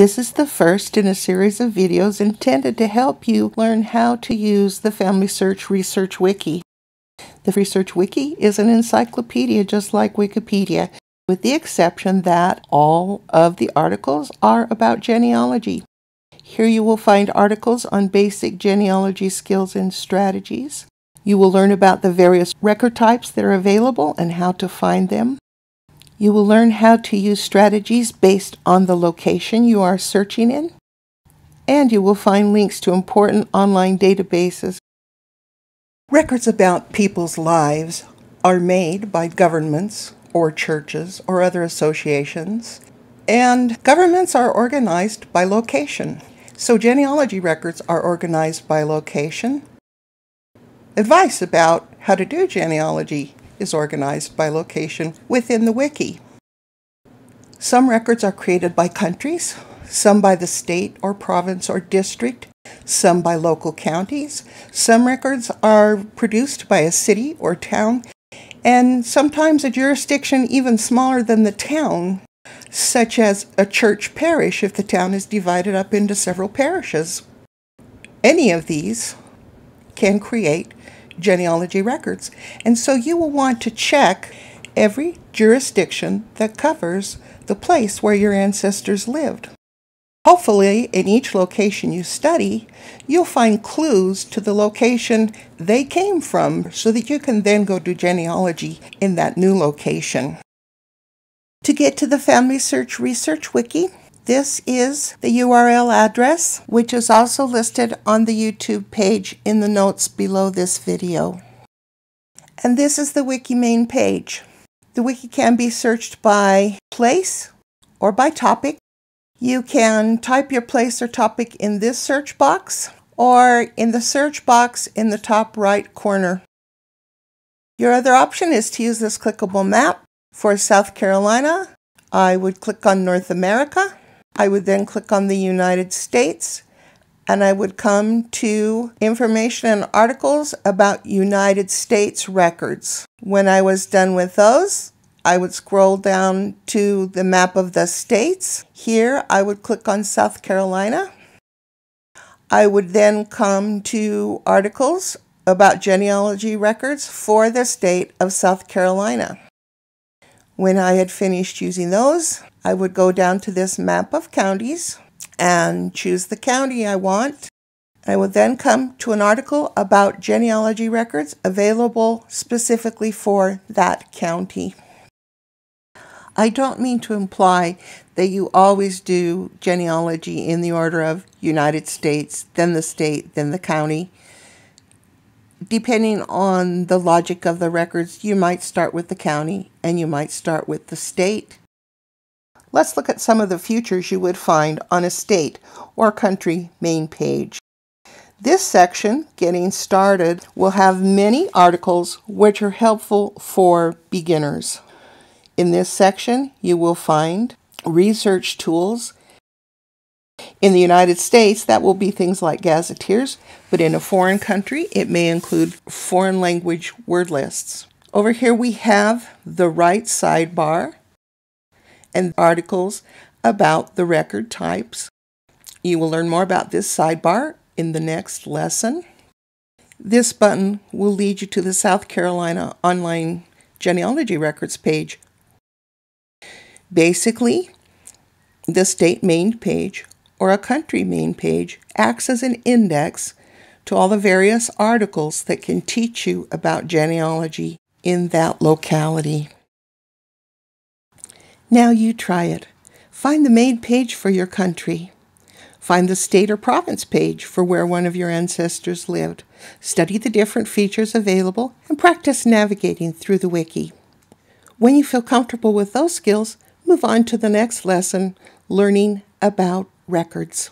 This is the first in a series of videos intended to help you learn how to use the FamilySearch Research Wiki. The Research Wiki is an encyclopedia just like Wikipedia, with the exception that all of the articles are about genealogy. Here you will find articles on basic genealogy skills and strategies. You will learn about the various record types that are available and how to find them. You will learn how to use strategies based on the location you are searching in. And you will find links to important online databases. Records about people's lives are made by governments or churches or other associations, and governments are organized by location. So genealogy records are organized by location. Advice about how to do genealogy is organized by location within the wiki. Some records are created by countries, some by the state or province or district, some by local counties. Some records are produced by a city or town, and sometimes a jurisdiction even smaller than the town, such as a church parish if the town is divided up into several parishes. Any of these can create genealogy records. And so you will want to check every jurisdiction that covers the place where your ancestors lived. Hopefully, in each location you study, you'll find clues to the location they came from so that you can then go do genealogy in that new location. To get to the FamilySearch Research Wiki, this is the URL address, which is also listed on the YouTube page in the notes below this video. And this is the wiki main page. The wiki can be searched by place or by topic. You can type your place or topic in this search box or in the search box in the top right corner. Your other option is to use this clickable map. For South Carolina, I would click on North America I would then click on the United States and I would come to information and articles about United States records. When I was done with those, I would scroll down to the map of the states. Here, I would click on South Carolina. I would then come to articles about genealogy records for the state of South Carolina. When I had finished using those, I would go down to this map of counties and choose the county I want. I would then come to an article about genealogy records available specifically for that county. I don't mean to imply that you always do genealogy in the order of United States, then the state, then the county. Depending on the logic of the records, you might start with the county and you might start with the state Let's look at some of the futures you would find on a state or country main page. This section, Getting Started, will have many articles which are helpful for beginners. In this section, you will find research tools. In the United States, that will be things like gazetteers, but in a foreign country, it may include foreign language word lists. Over here, we have the right sidebar and articles about the record types. You will learn more about this sidebar in the next lesson. This button will lead you to the South Carolina Online Genealogy Records page. Basically, the state main page or a country main page acts as an index to all the various articles that can teach you about genealogy in that locality. Now you try it. Find the main page for your country. Find the state or province page for where one of your ancestors lived. Study the different features available and practice navigating through the wiki. When you feel comfortable with those skills, move on to the next lesson, learning about records.